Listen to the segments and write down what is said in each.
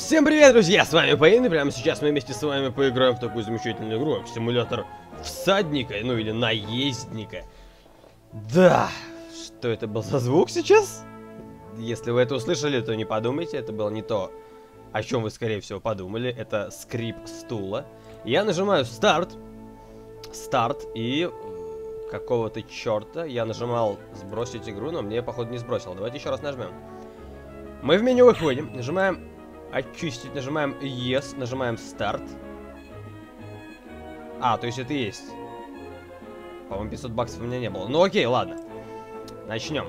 Всем привет, друзья! С вами Пейн, и прямо сейчас мы вместе с вами поиграем в такую замечательную игру, в симулятор всадника, ну или наездника. Да, что это был за звук сейчас? Если вы это услышали, то не подумайте, это было не то, о чем вы, скорее всего, подумали. Это скрип стула. Я нажимаю старт, старт, и какого-то черта я нажимал сбросить игру, но мне, походу, не сбросил. Давайте еще раз нажмем. Мы в меню выходим, нажимаем очистить, нажимаем Yes, нажимаем Start. А, то есть это есть. По-моему, 500 баксов у меня не было. Ну окей, ладно. Начнем.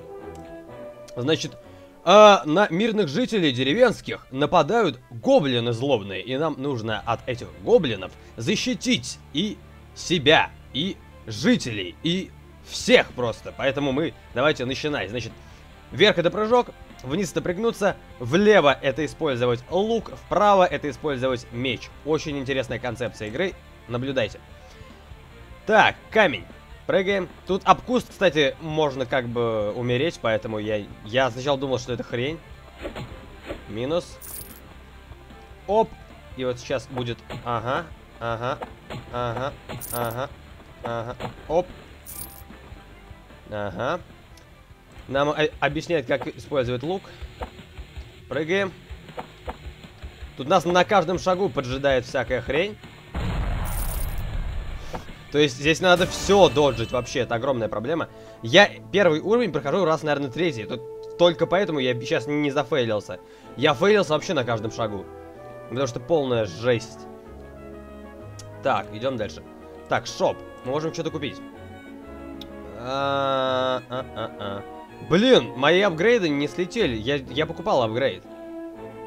Значит, э, на мирных жителей деревенских нападают гоблины злобные. И нам нужно от этих гоблинов защитить и себя, и жителей, и всех просто. Поэтому мы давайте начинать. Значит, вверх это прыжок, Вниз это влево это использовать лук, вправо это использовать меч. Очень интересная концепция игры, наблюдайте. Так, камень. Прыгаем. Тут обкуст, кстати, можно как бы умереть, поэтому я, я сначала думал, что это хрень. Минус. Оп. И вот сейчас будет... Ага, ага, ага, ага, ага. Оп. Ага. Нам объясняет, как использовать лук. Прыгаем. Тут нас на каждом шагу поджидает всякая хрень. То есть здесь надо все доджить вообще, это огромная проблема. Я первый уровень прохожу раз, наверное, третий. Тут только поэтому я сейчас не зафейлился. Я фейлился вообще на каждом шагу. Потому что полная жесть. Так, идем дальше. Так, шоп. Мы можем что-то купить. А -а -а -а. Блин, мои апгрейды не слетели. Я, я покупал апгрейд.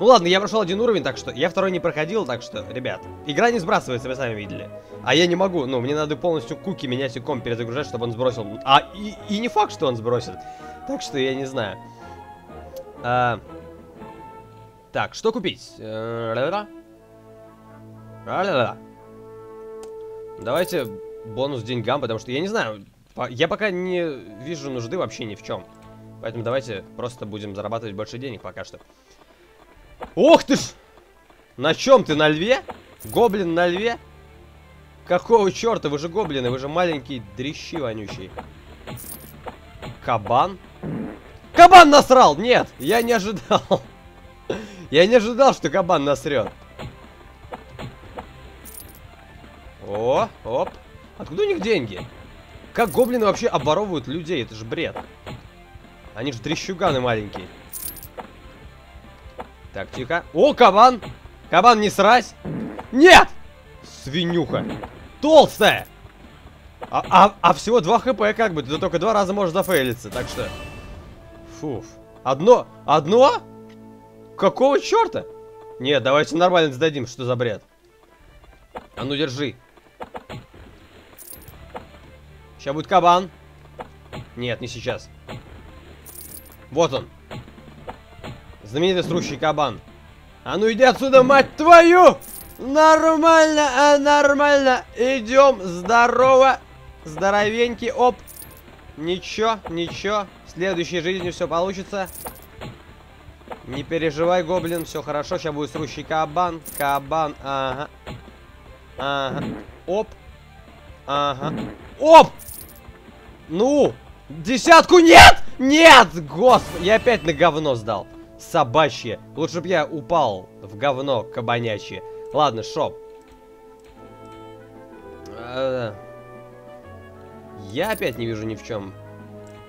Ну ладно, я прошел один уровень, так что... Я второй не проходил, так что, ребят... Игра не сбрасывается, вы сами видели. А я не могу, ну, мне надо полностью куки менять и комп перезагружать, чтобы он сбросил. А, и, и не факт, что он сбросит. Так что я не знаю. А... Так, что купить? Давайте бонус деньгам, потому что я не знаю... Я пока не вижу нужды вообще ни в чем. Поэтому давайте просто будем зарабатывать больше денег пока что. Ох ты ж! На чем ты, на льве? Гоблин на льве? Какого черта? Вы же гоблины, вы же маленькие дрищи вонючие. Кабан? Кабан насрал! Нет, я не ожидал. Я не ожидал, что кабан насрет. О, оп. Откуда у них деньги? Как гоблины вообще оборовывают людей? Это же бред. Они же трещуганы маленькие. Так, тихо. О, кабан! Кабан, не срать! Нет! Свинюха. Толстая! А, а, а всего 2 хп как бы. Ты только два раза можешь зафейлиться. Так что... Фуф. Одно? Одно? Какого черта? Нет, давайте нормально сдадим. Что за бред? А ну, держи. Сейчас будет кабан. Нет, не сейчас. Вот он. Знаменитый срущий кабан. А ну иди отсюда, мать твою! Нормально, а нормально. Идем, здорово. Здоровенький, оп. Ничего, ничего. В следующей жизни все получится. Не переживай, гоблин, все хорошо. Сейчас будет срущий кабан. Кабан, ага. Ага. Оп. Ага. Оп! Ну! Десятку нет! Нет! Господи, я опять на говно сдал. Собачье. Лучше бы я упал в говно кабанячье. Ладно, шоп. Э, я опять не вижу ни в чем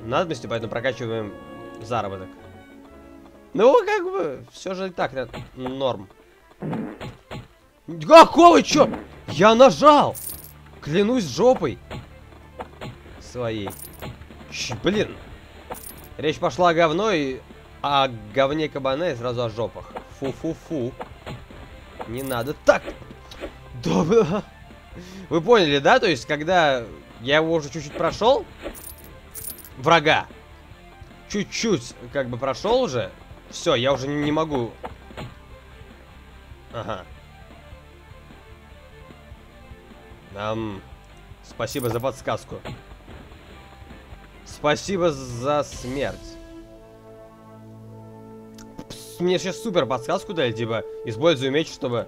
надобности, поэтому прокачиваем заработок. Ну, как бы, все же так, норм. Какого чё? Я нажал! Клянусь жопой своей. Ч, блин, Речь пошла о говно и о говне кабана и сразу о жопах. Фу-фу-фу. Не надо так. Да, Вы поняли, да? То есть, когда я его уже чуть-чуть прошел, врага, чуть-чуть как бы прошел уже, все, я уже не могу. Ага. Нам спасибо за подсказку. Спасибо за смерть. мне сейчас супер подсказку дали, типа, использую меч, чтобы...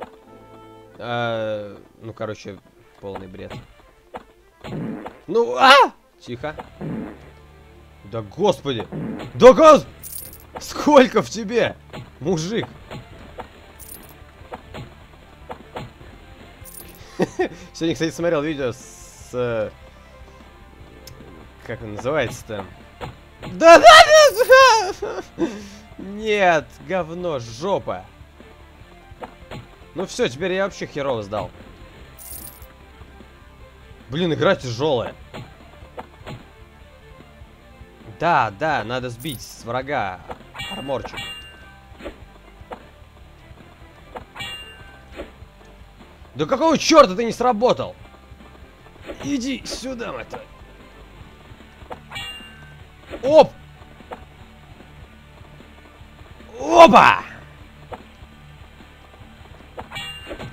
э, ну, короче, полный бред. Ну, а! Тихо. Да господи! Да газ! Сколько в тебе, мужик? Сегодня, кстати, смотрел видео с... Как он называется-то? Да, да, да! Нет, говно, жопа. Ну все, теперь я вообще херово сдал. Блин, игра тяжелая. Да, да, надо сбить с врага арморчик. Да какого черта ты не сработал? Иди сюда, мать твою. Оп! Опа!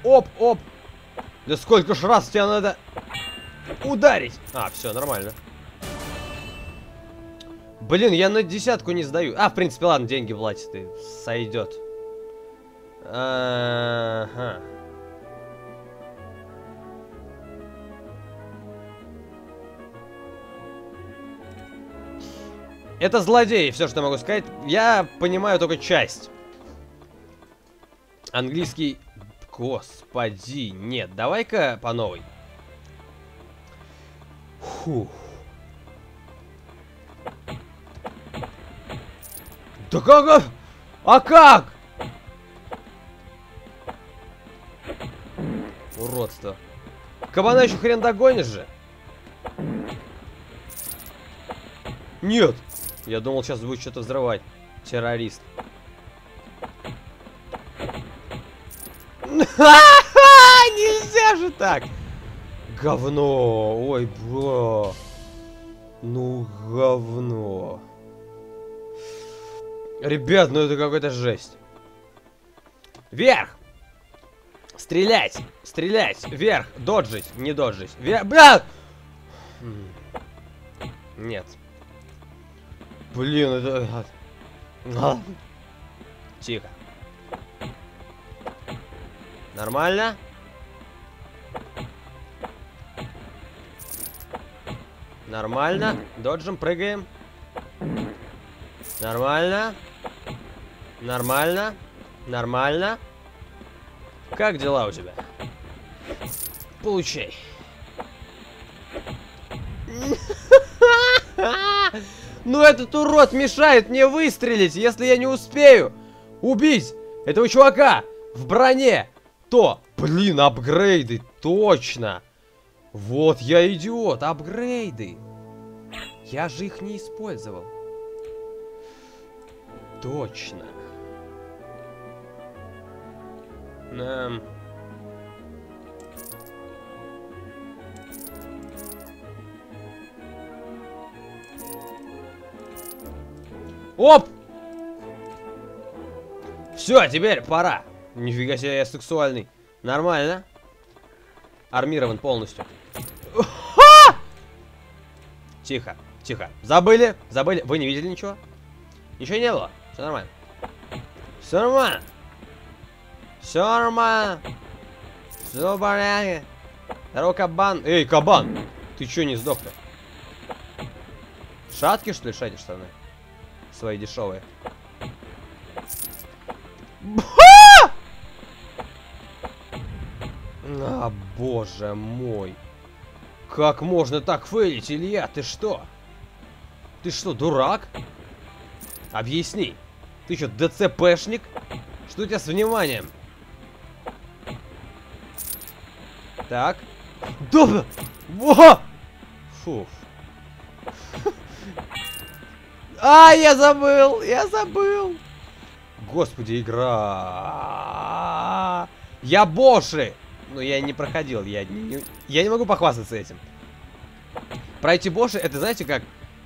Оп, оп. Да сколько ж раз тебя надо ударить? А, все, нормально. Блин, я на десятку не сдаю. А, в принципе, ладно, деньги платит и сойдет. Ага. Это злодей, все, что я могу сказать. Я понимаю только часть. Английский... Господи, нет, давай-ка по новой. Фух. Да как? А как? Уродство. Кабана еще хрен догонишь же. Нет. Я думал, сейчас будет что-то взрывать. Террорист. Нельзя же так! Говно! Ой, бля. Ну, говно. Ребят, ну это какая-то жесть. Вверх! Стрелять! Стрелять! Вверх! Доджить! Не доджить! Вверх! Бля! Нет. Блин, это... А. Тихо. Нормально? Нормально. Доджим, прыгаем. Нормально. Нормально. Нормально. Как дела у тебя? Получай. Ну этот урод мешает мне выстрелить, если я не успею убить этого чувака в броне. То, блин, апгрейды, точно. Вот я идиот, апгрейды. Я же их не использовал. Точно. Эм... Оп! Все, теперь пора. Нифига себе, я сексуальный. Нормально. Армирован полностью. Тихо, тихо. Забыли, забыли. Вы не видели ничего? Ничего не было. Все нормально. Все нормально. Все нормально. Все в порядке. Здорово, кабан. Эй, кабан! Ты че не сдох-то? Шатки, что ли, шатишь штаны? Свои дешевые. А, боже мой. Как можно так фейлить, Илья? Ты что? Ты что, дурак? Объясни. Ты что, ДЦПшник? Что у тебя с вниманием? Так. Да! Во! Фуф. А, я забыл! Я забыл! Господи, игра! Я Боши! Но я не проходил, я не, я не могу похвастаться этим. Пройти Боши, это знаете как?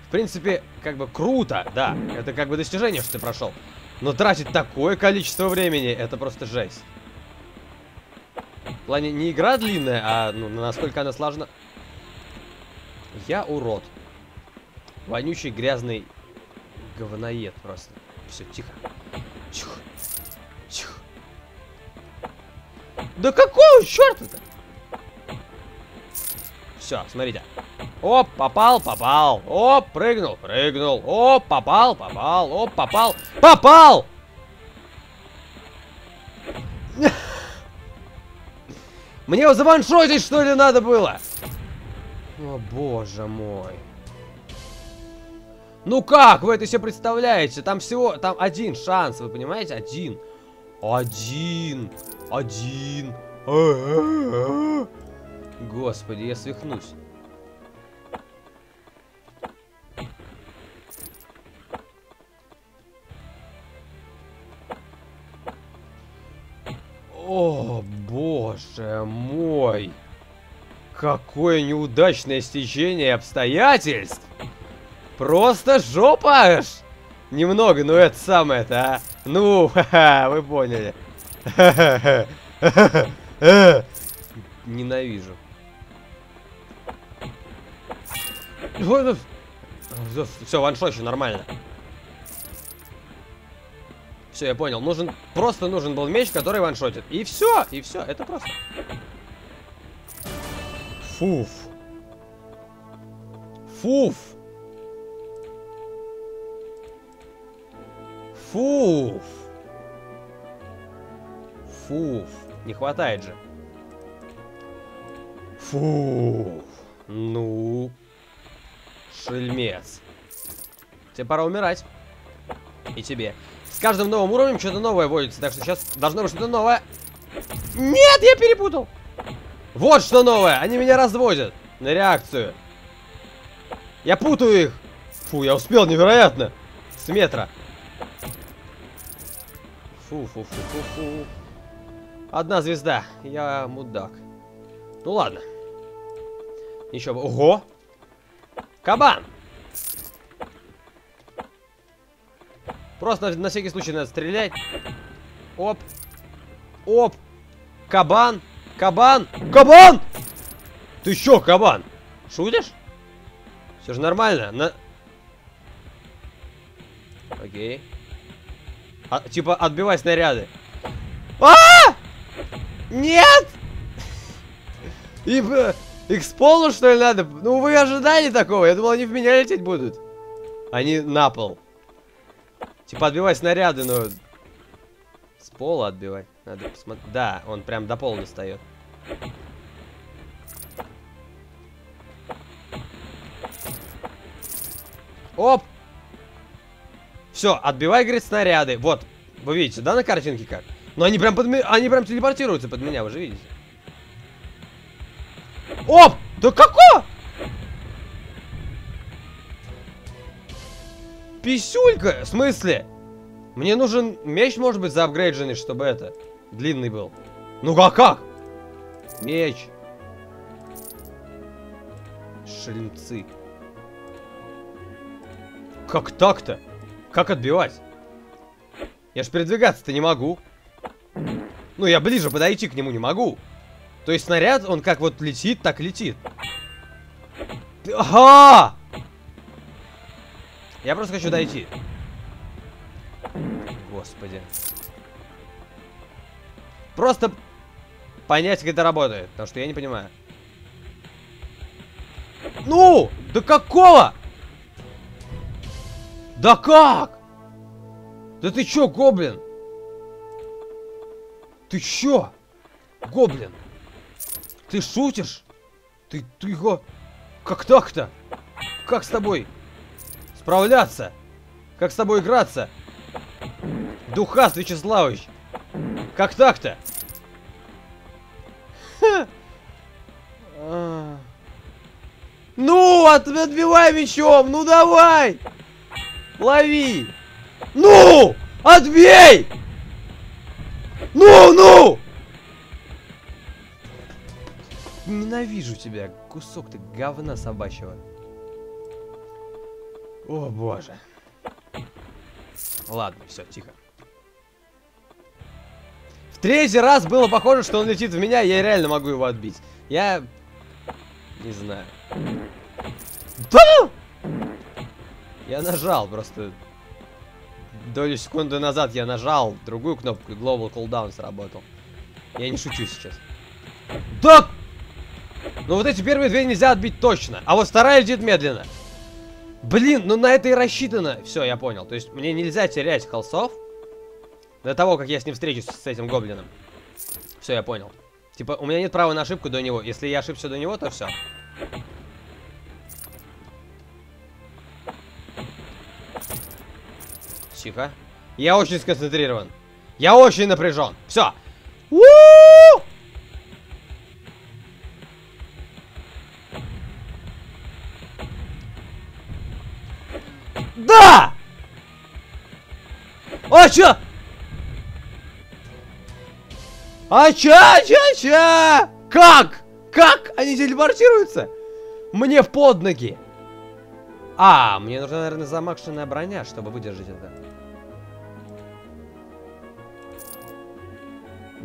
В принципе, как бы круто, да. Это как бы достижение, что ты прошел. Но тратить такое количество времени, это просто жесть. В плане не игра длинная, а ну, насколько она сложна. Я урод. Вонючий, грязный говноед просто. Все, тихо. Тихо. Тихо. Да какого черта-то? Все, смотрите. Оп, попал, попал. Оп, прыгнул, прыгнул. Оп, попал, попал. Оп, попал. Попал! Мне его заваншотить, что ли, надо было? О, боже мой. Ну как вы это себе представляете? Там всего, там один шанс, вы понимаете? Один. Один. Один. Господи, я свихнусь. О, боже мой. Какое неудачное стечение обстоятельств. Просто жопа аж. Немного, но это самое-то, а. Ну, ха-ха, вы поняли. Ненавижу. Все, ваншот еще нормально. Все, я понял. Нужен, просто нужен был меч, который ваншотит. И все, и все, это просто. Фуф. Фуф. Фуф. Фуф. Не хватает же. Фуф. Ну. Шельмец. Тебе пора умирать. И тебе. С каждым новым уровнем что-то новое вводится, так что сейчас должно быть что-то новое. Нет, я перепутал. Вот что новое, они меня разводят на реакцию. Я путаю их. Фу, я успел невероятно. С метра. Фу, фу, фу, фу, фу. Одна звезда. Я мудак. Ну ладно. Ничего. Ого! Кабан! Просто на, всякий случай надо стрелять. Оп. Оп. Кабан. Кабан. Кабан! Ты чё, кабан? Шутишь? Все же нормально. На... Окей. А, типа, отбивай снаряды. А! Нет! И, их с полу, что ли, надо? Ну, вы ожидали такого? Я думал, они в меня лететь будут. Они на пол. Типа отбивай снаряды, но... С пола отбивай. Надо посмотреть. Да, он прям до пола достает. Оп! Все, отбивай, говорит, снаряды. Вот, вы видите, да, на картинке как? Но они прям, под... они прям телепортируются под меня, вы же видите. Оп! Да какого? Писюлька? В смысле? Мне нужен меч, может быть, заапгрейдженный, чтобы это, длинный был. Ну а как? Меч. Шлемцы. Как так-то? Как отбивать? Я ж передвигаться-то не могу. Ну, я ближе подойти к нему не могу. То есть снаряд, он как вот летит, так летит. Ага! Я просто хочу дойти. Господи. Просто понять, как это работает. Потому что я не понимаю. Ну! Да какого? Да как? Да ты чё, гоблин? Ты чё? Гоблин? Ты шутишь? Ты, ты его... Как так-то? Как с тобой? Справляться? Как с тобой играться? Духас Вячеславович! Как так-то? Ну, от, отбивай мечом! Ну давай! Лови! Ну! Отбей! Ну, ну! Ненавижу тебя, кусок ты говна собачьего. О боже. Ладно, все, тихо. В третий раз было похоже, что он летит в меня, я реально могу его отбить. Я... Не знаю. Да! Я нажал просто... Долю секунды назад я нажал другую кнопку, и Global Cooldown сработал. Я не шучу сейчас. Да! Ну вот эти первые две нельзя отбить точно. А вот вторая летит медленно. Блин, ну на это и рассчитано. Все, я понял. То есть мне нельзя терять холсов до того, как я с ним встречусь, с этим гоблином. Все, я понял. Типа, у меня нет права на ошибку до него. Если я ошибся до него, то все. Тихо. Я очень сконцентрирован. Я очень напряжен. Все. Да! А чё? А чё, чё, чё? Как? Как? Они телепортируются? Мне в под ноги. А, мне нужна, наверное, замакшенная броня, чтобы выдержать это.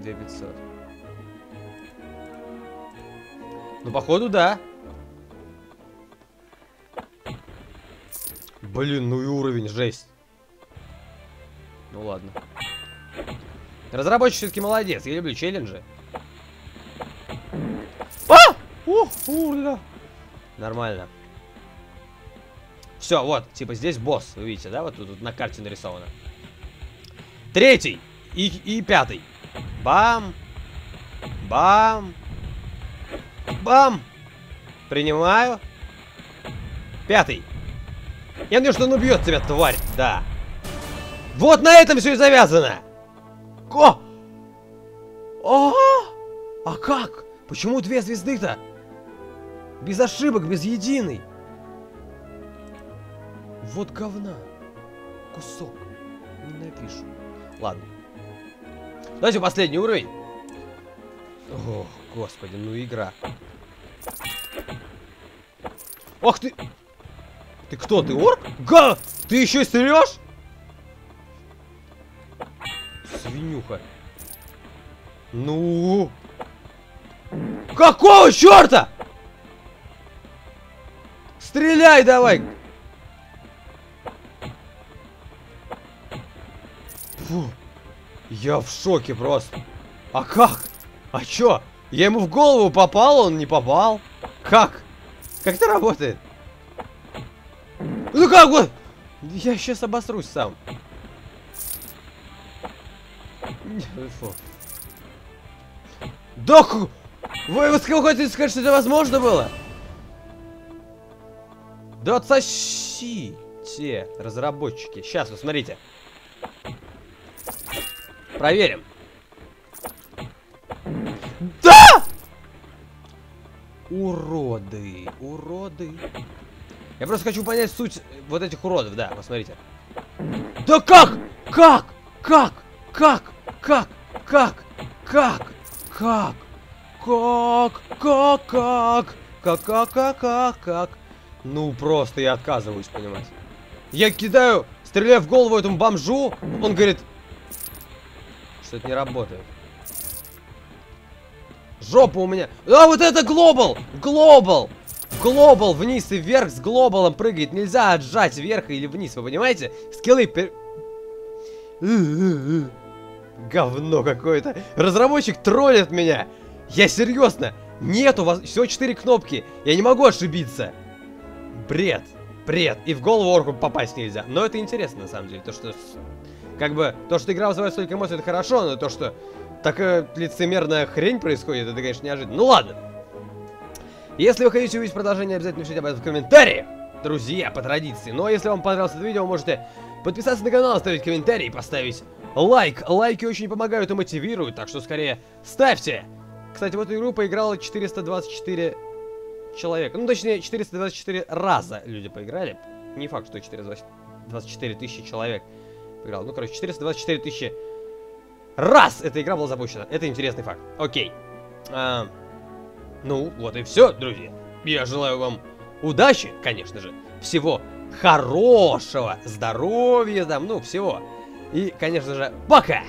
2500. Ну, походу, да. Блин, ну и уровень, жесть. Ну ладно. Разработчик все-таки молодец. Я люблю челленджи. А! О, урля. Нормально. Все, вот, типа здесь босс, вы видите, да? Вот тут, тут на карте нарисовано. Третий и, и пятый. Бам! Бам! Бам! Принимаю. Пятый. Я надеюсь, что он убьет тебя, тварь. Да. Вот на этом все и завязано. О! О! А как? Почему две звезды-то? Без ошибок, без единой. Вот говна. Кусок. Не напишу. Ладно. Давайте последний уровень. Ох, господи, ну игра. Ох ты! Ты кто, ты орк? Га! Ты еще стрелешь? Свинюха. Ну? Какого черта? Стреляй давай! Фу. Я в шоке просто. А как? А чё? Я ему в голову попал, он не попал. Как? Как это работает? Ну как вот? Я сейчас обосрусь сам. Фу. Да Вы, вы хотите сказать, что это возможно было? Да отсосите, разработчики. Сейчас, вот смотрите. Проверим. Да! Уроды, уроды. Я просто хочу понять суть вот этих уродов, да, посмотрите. Да как? Как? Как? Как? Как? Как? Как? Как? Как? Как? Как? Как? Как? Как? Как? Как? Ну, просто я отказываюсь, понимать. Я кидаю, стреляю в голову этому бомжу, он говорит, что это не работает. Жопа у меня. А, вот это глобал! Глобал! Глобал вниз и вверх с глобалом прыгает. Нельзя отжать вверх или вниз, вы понимаете? Скиллы пер... Говно какое-то. Разработчик троллит меня. Я серьезно. Нет, у вас всего 4 кнопки. Я не могу ошибиться. Бред. Бред. И в голову орку попасть нельзя. Но это интересно, на самом деле. То, что... Как бы, то, что игра вызывает столько эмоций, это хорошо, но то, что такая лицемерная хрень происходит, это, конечно, неожиданно. Ну ладно. Если вы хотите увидеть продолжение, обязательно пишите об этом в комментариях, друзья, по традиции. Ну а если вам понравилось это видео, можете подписаться на канал, оставить комментарий, поставить лайк. Лайки очень помогают и мотивируют, так что скорее ставьте. Кстати, в эту игру поиграло 424 человека. Ну, точнее, 424 раза люди поиграли. Не факт, что 424 тысячи человек поиграл. Ну, короче, 424 тысячи раз эта игра была запущена. Это интересный факт. Окей. А, ну, вот и все, друзья. Я желаю вам удачи, конечно же. Всего хорошего, здоровья там, ну, всего. И, конечно же, пока!